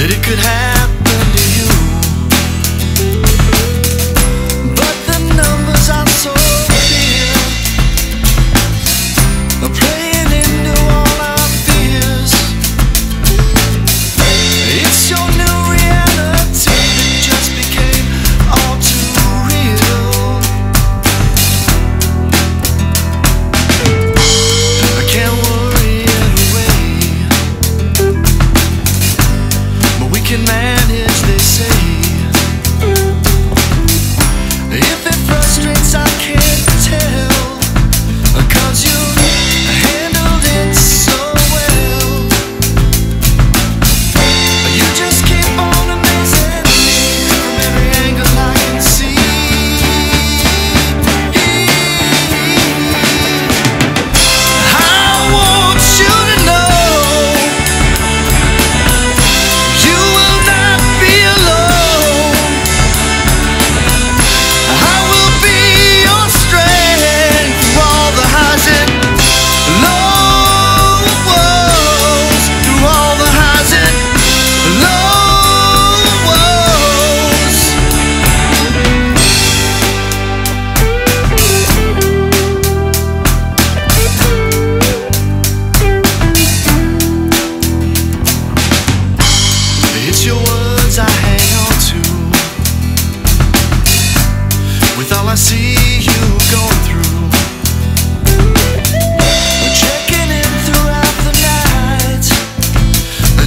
that it could have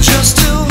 just to